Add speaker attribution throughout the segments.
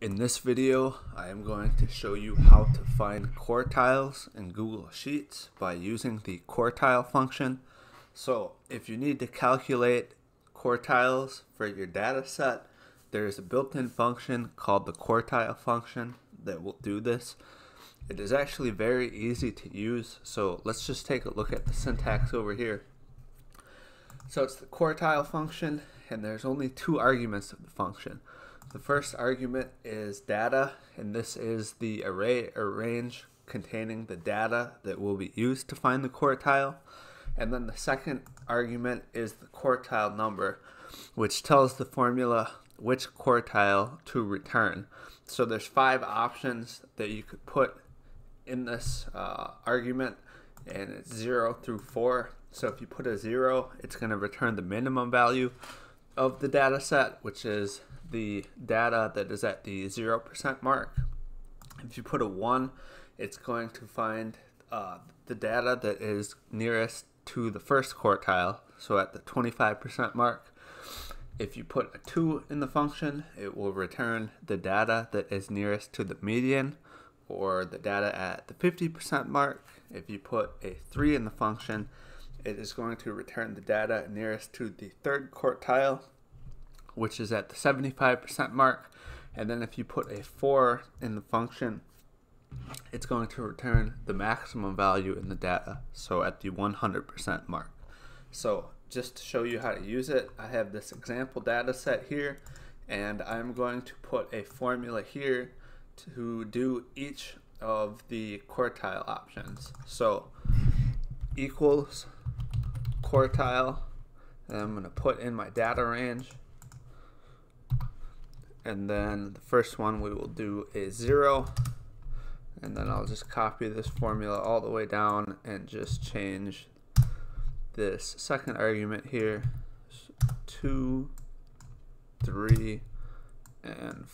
Speaker 1: In this video, I am going to show you how to find quartiles in Google Sheets by using the quartile function. So if you need to calculate quartiles for your data set, there is a built-in function called the quartile function that will do this. It is actually very easy to use, so let's just take a look at the syntax over here. So it's the quartile function, and there's only two arguments of the function. The first argument is data, and this is the array or range containing the data that will be used to find the quartile. And then the second argument is the quartile number, which tells the formula which quartile to return. So there's five options that you could put in this uh, argument, and it's zero through four. So if you put a zero, it's going to return the minimum value of the data set, which is the data that is at the 0% mark. If you put a 1, it's going to find uh, the data that is nearest to the first quartile, so at the 25% mark. If you put a 2 in the function, it will return the data that is nearest to the median or the data at the 50% mark. If you put a 3 in the function, it is going to return the data nearest to the third quartile which is at the 75% mark. And then if you put a 4 in the function, it's going to return the maximum value in the data, so at the 100% mark. So just to show you how to use it, I have this example data set here, and I'm going to put a formula here to do each of the quartile options. So equals quartile, and I'm going to put in my data range, and then the first one we will do is 0 and then I'll just copy this formula all the way down and just change this second argument here. 2 3 and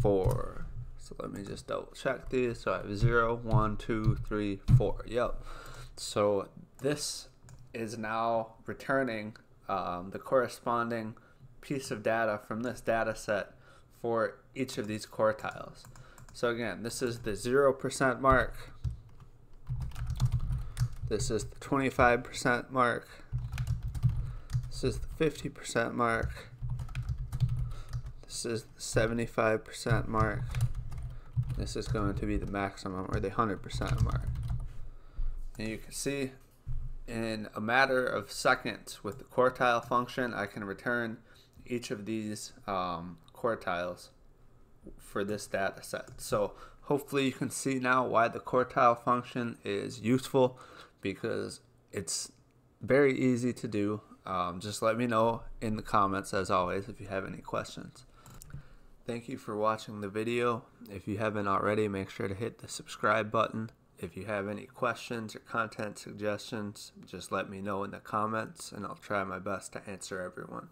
Speaker 1: 4 so let me just double check these. So I have 0 1 2 3 4 yep. So this is now returning um, the corresponding piece of data from this data set for each of these quartiles. So again, this is the 0% mark. This is the 25% mark. This is the 50% mark. This is the 75% mark. This is going to be the maximum or the 100% mark. And you can see in a matter of seconds with the quartile function, I can return each of these um, quartiles for this data set. So hopefully you can see now why the quartile function is useful because it's very easy to do. Um, just let me know in the comments as always if you have any questions. Thank you for watching the video. If you haven't already, make sure to hit the subscribe button. If you have any questions or content suggestions, just let me know in the comments and I'll try my best to answer everyone.